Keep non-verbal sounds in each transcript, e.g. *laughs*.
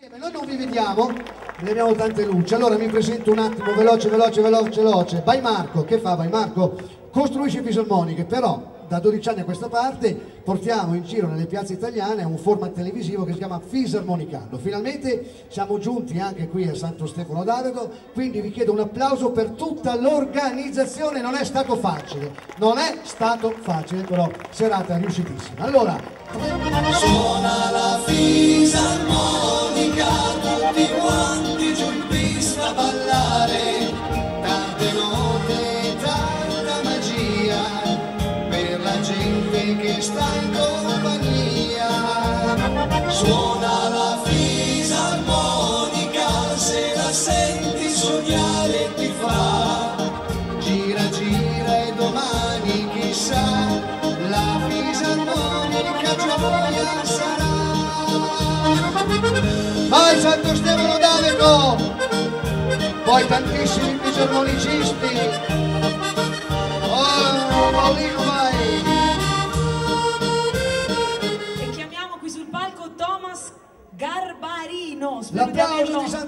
Noi non vi vediamo, ne abbiamo tante luci. Allora mi presento un attimo, veloce, veloce, veloce, veloce. Vai Marco, che fa Vai Marco? Costruisce fisarmoniche, però da 12 anni a questa parte portiamo in giro nelle piazze italiane un format televisivo che si chiama Fisarmonicando. Finalmente siamo giunti anche qui a Santo Stefano d'Avego, quindi vi chiedo un applauso per tutta l'organizzazione, non è stato facile, non è stato facile, però serata riuscitissima. Allora, Suona la fisarmonica, tutti quanti giù in pista a ballare, sta in compagnia. Suona la fisarmonica, se la senti sognare ti fa, gira gira e domani chissà, la fisarmonica gioia sarà. vai Santo Stefano d'Avego! Poi tantissimi fisarmonicisti! Oh, Paolino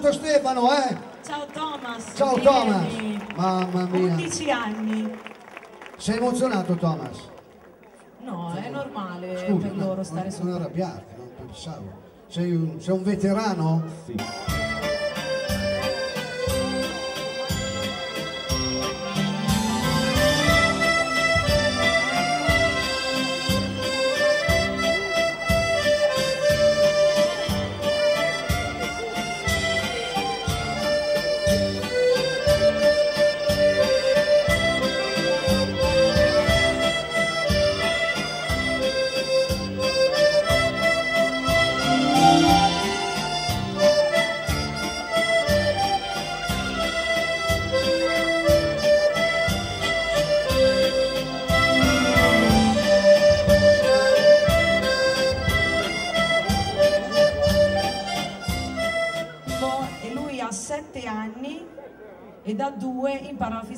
Santo Stefano, eh! Ciao Thomas. Ciao. Thomas! Mamma mia! 11 anni. Sei emozionato Thomas? No, è normale Scusa, per loro stare sotto. non arrabbiarti, non pensavo. Sei un, sei un veterano? Sì.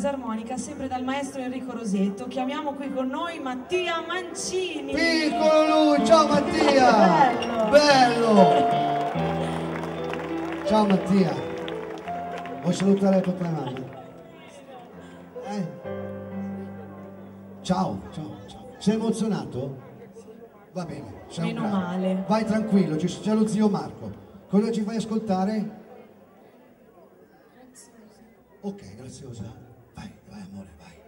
Fisarmonica sempre dal maestro Enrico Rosetto. Chiamiamo qui con noi Mattia Mancini. Piccolo lui, ciao Mattia! Bello. Bello! Ciao Mattia! Vuoi salutare la tua mamma? Eh? Ciao, ciao, ciao. Sei emozionato? Va bene, Meno bravo. male. Vai tranquillo, c'è lo zio Marco. Cosa ci fai ascoltare? Ok, graziosa. Amore, vai.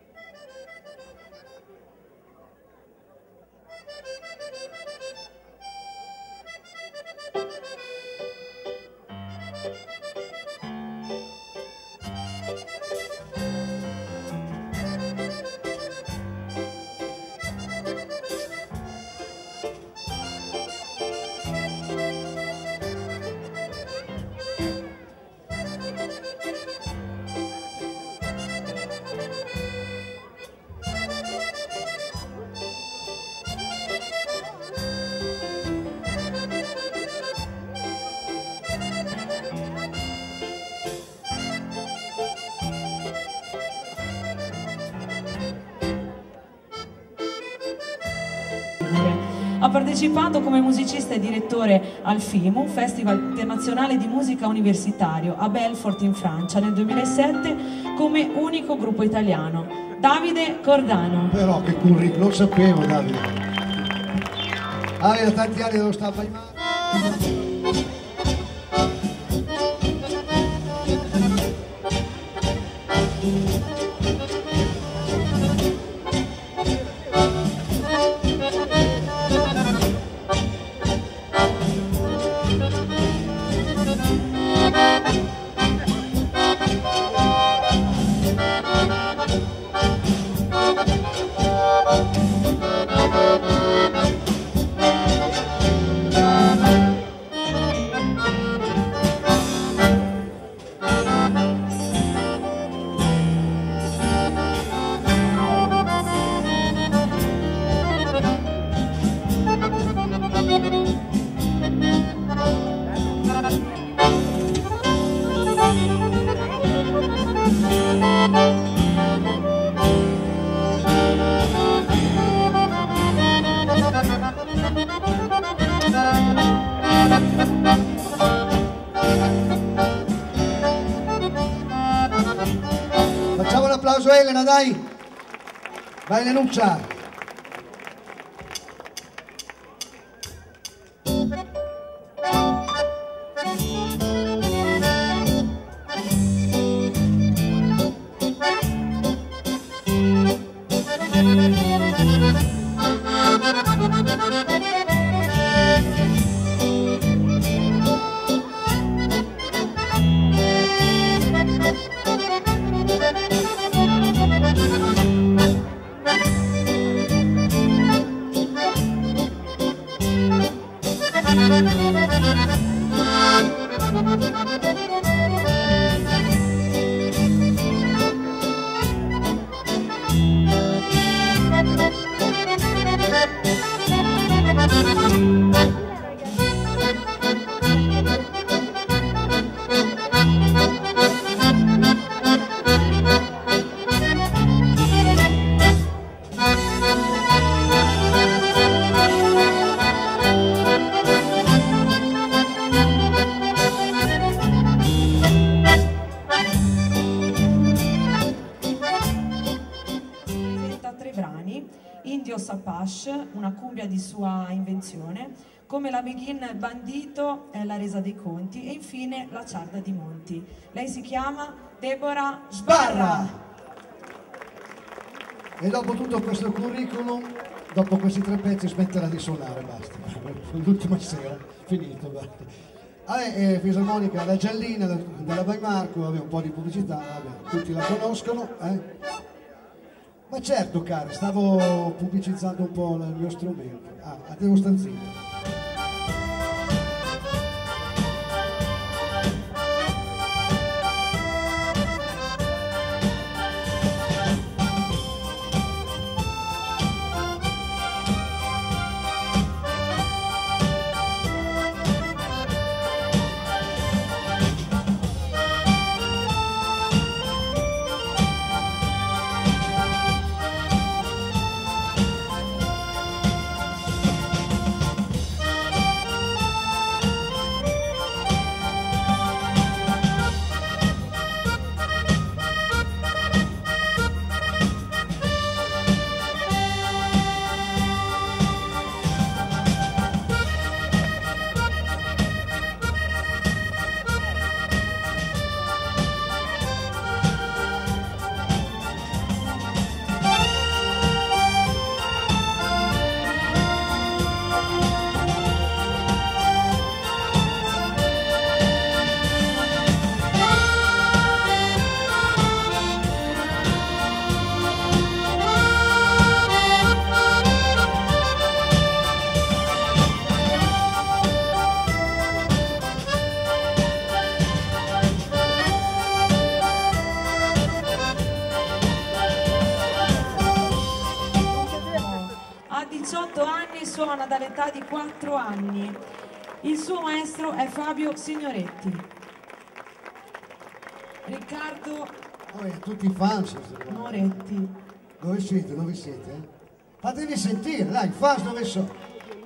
Partecipato come musicista e direttore al FIMU, festival internazionale di musica universitario, a Belfort in Francia nel 2007 come unico gruppo italiano. Davide Cordano. Però che curriculum, lo sapevo Davide. Davide da tanti anni dello sta mano. Dai! Vai Lenuccia! Di sua invenzione, come la Begin Bandito è la resa dei conti e infine la ciarda di Monti. Lei si chiama Deborah Sbarra. E dopo tutto questo curriculum, dopo questi tre pezzi smetterà di suonare, basta. *laughs* L'ultima sera, finito, basta. Vabbè, eh, fisarmonica la Giallina della Baimarco, vabbè, un po' di pubblicità, tutti la conoscono, eh? Ma certo, caro, stavo pubblicizzando un po' il mio strumento. Ah, a te lo 24 anni. Il suo maestro è Fabio Signoretti. Riccardo oh, Vabbè, tutti i fans Moretti. Dove siete? Dove siete? Fatevi sentire, dai, fans dove sono?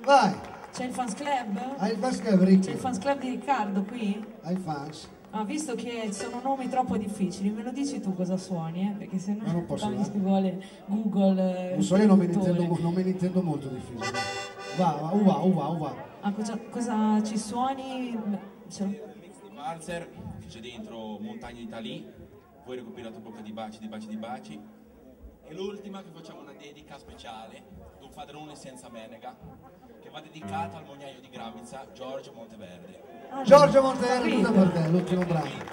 Vai! C'è il fans club? Hai il fans club, Riccardo? C'è il fans club di Riccardo qui? Hai il fans? Ma visto che sono nomi troppo difficili, me lo dici tu cosa suoni? Eh? Perché se no, non posso tanto eh. ci vuole Google. Eh, non so, io non mi, intendo, intendo molto difficile. Va, va, uva, uva, uva. Ah, cosa, cosa ci suoni? Valzer che c'è dentro Montagna Italy, poi recopilato Bocca di Baci, di Baci, di Baci. E l'ultima che facciamo una dedica speciale di un padrone senza menega che va dedicata al mognaio di Gravizza, Giorgio Monteverde. Ah, Giorgio capito. tutto per te, l'ultimo brano.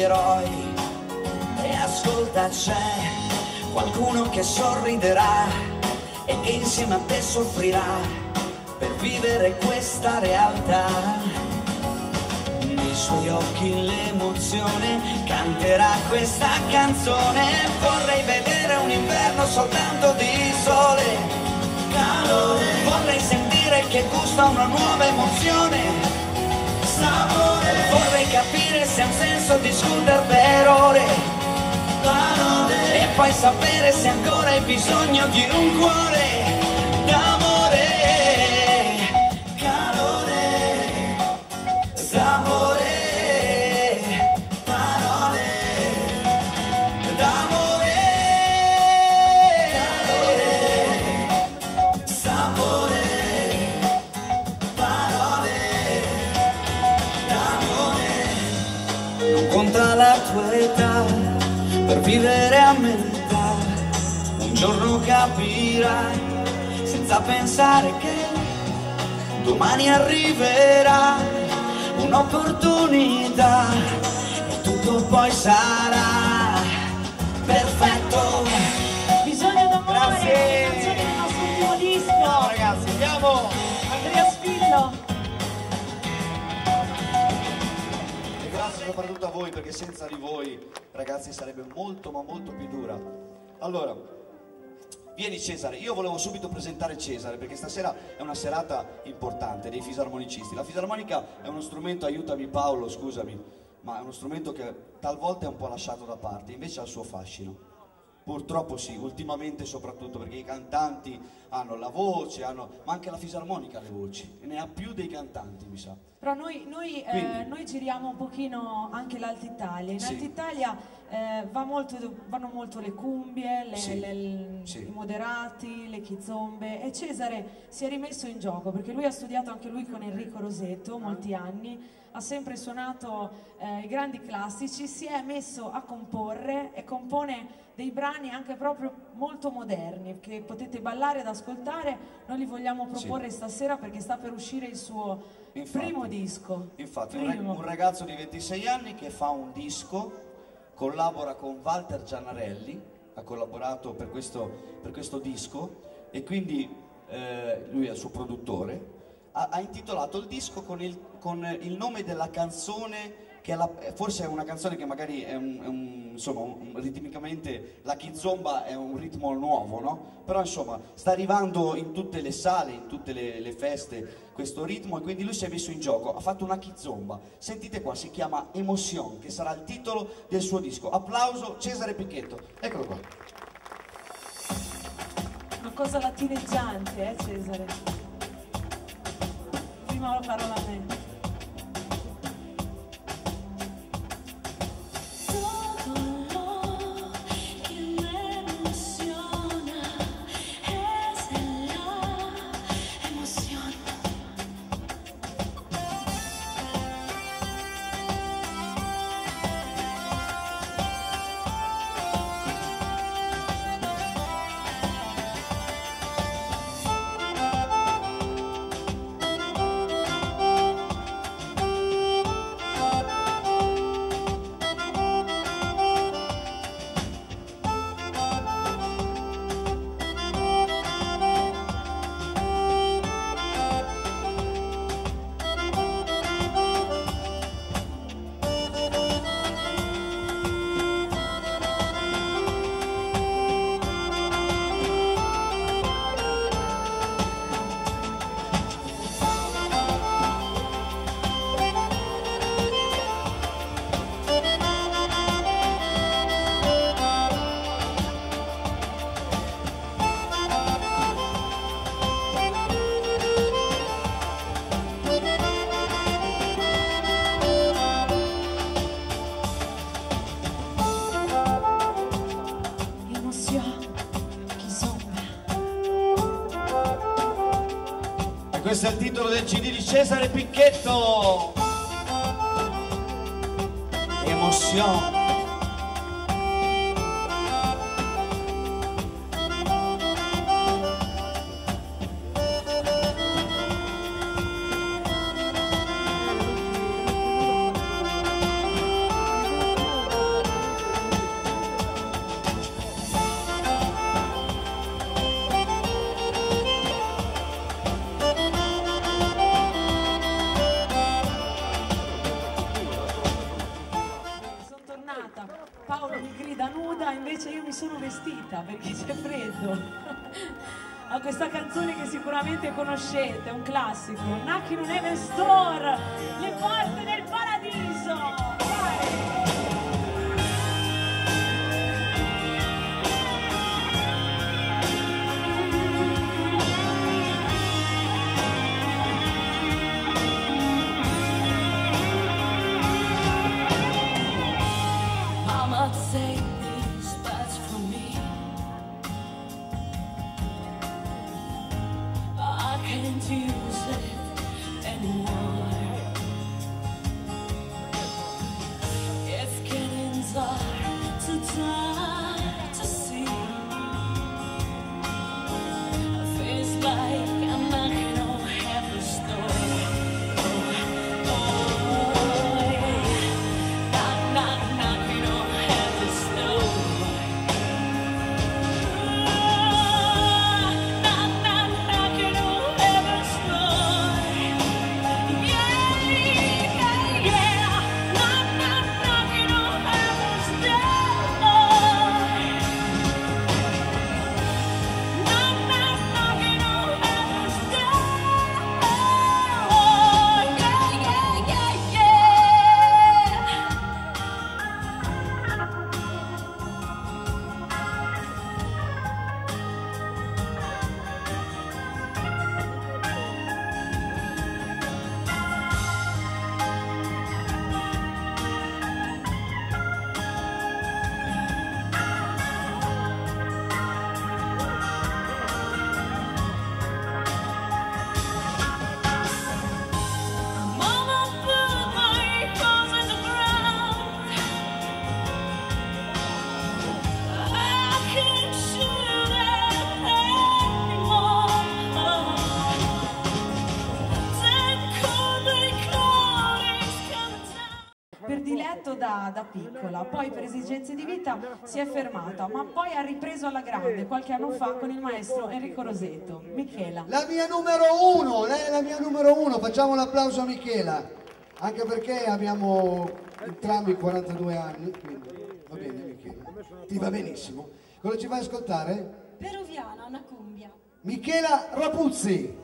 Tutti gli eroi. E ascolta c'è qualcuno che sorriderà e che insieme a te soffrirà per vivere questa realtà. Nei suoi occhi l'emozione canterà questa canzone. Vorrei vedere un inverno soltanto di sole. Calore. Vorrei sentire che gusta una nuova emozione. Sapore. Vorrei capire se ha un senso discutere per ore. Parole. E poi sapere se ancora hai bisogno di un cuore vivere a metà. Un giorno capirai senza pensare che domani arriverà un'opportunità e tutto poi sarà perfetto. Soprattutto a voi perché senza di voi ragazzi sarebbe molto ma molto più dura. Allora, vieni Cesare, io volevo subito presentare Cesare perché stasera è una serata importante dei fisarmonicisti. La fisarmonica è uno strumento, aiutami Paolo, scusami, ma è uno strumento che talvolta è un po' lasciato da parte, invece ha il suo fascino. Purtroppo sì, ultimamente soprattutto perché i cantanti hanno la voce, hanno, ma anche la fisarmonica ha le voci, e ne ha più dei cantanti mi sa. Però noi, noi, eh, noi giriamo un pochino anche l'Alta Italia. In Sì. Alta Italia eh, va molto- vanno molto le cumbie, le- Sì, le- sì. i moderati, le chizombe e Cesare si è rimesso in gioco perché lui ha studiato anche lui con Enrico Rosetto molti anni, ha sempre suonato eh, i grandi classici, si è messo a comporre e compone dei brani anche proprio molto moderni che potete ballare ed ascoltare. Noi li vogliamo Sì. proporre stasera perché sta per uscire il suo Infatti. primo disco. Infatti, Primo. un ragazzo di 26 anni che fa un disco, collabora con Walter Gianarelli, ha collaborato per questo, per questo disco e quindi eh, lui è il suo produttore, ha, ha intitolato il disco con il, con il nome della canzone che è la- eh, forse è una canzone che magari è un, è un- insomma, un- ritmicamente la kizomba è un ritmo nuovo, no? Però insomma sta arrivando in tutte le sale, in tutte le, le feste questo ritmo e quindi lui si è messo in gioco, ha fatto una kizomba. Sentite qua, si chiama Emotion, che sarà il titolo del suo disco. Applauso Cesare Picchetto. Eccolo qua. Una cosa latineggiante, eh Cesare? Prima la parola a me. Il titolo del CD di Cesare Picchetto. Emotion. Grida nuda, invece io mi sono vestita perché c'è freddo. *laughs* A questa canzone che sicuramente conoscete, un classico, Knocking on Heaven's Door, le porte del paradiso. Piccola, poi per esigenze di vita si è fermata, ma poi ha ripreso alla grande qualche anno fa con il maestro Enrico Roseto. Michela. La mia numero uno, lei è la mia numero uno, facciamo un applauso a Michela, anche perché abbiamo entrambi 42 anni, quindi va bene Michela, ti va benissimo. Cosa ci fai ascoltare? Peruviana, una cumbia. Michela Rapuzzi.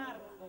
tomar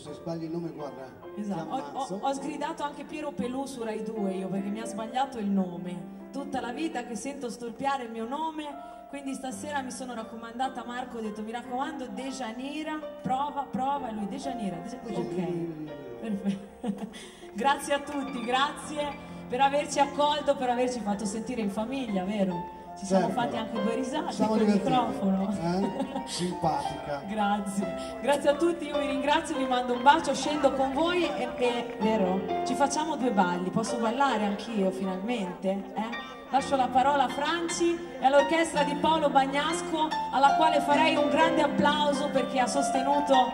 se sbagli il nome guarda, Esatto, ho, ho- ho sgridato anche Piero Pelù su Rai 2 io perché mi ha sbagliato il nome. Tutta la vita che sento storpiare il mio nome, quindi stasera mi sono raccomandata a Marco, ho detto mi raccomando De Janeira, prova, prova, e lui De Janeira, De Ja- ok, perfetto. *laughs* grazie a tutti, grazie per averci accolto, per averci fatto sentire in famiglia, vero? Ci siamo Certo. fatti anche due risate Siamo col divertiti. microfono. Eh? *laughs* Simpatica. Grazie, grazie a tutti, io vi ringrazio, vi mando un bacio, scendo con voi e, e- vero, ci facciamo due balli, posso ballare anch'io finalmente? eh? Lascio la parola a Franci e all'orchestra di Paolo Bagnasco alla quale farei un grande applauso perché ha sostenuto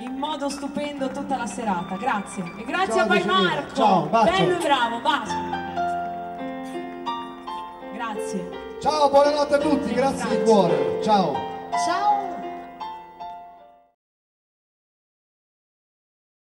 in modo stupendo tutta la serata, grazie. E grazie Ciao, a Dejanira. Marco, Ciao, bacio. bello e bravo, bacio. Grazie. Ciao, buonanotte a tutti, grazie di cuore. Ciao. Ciao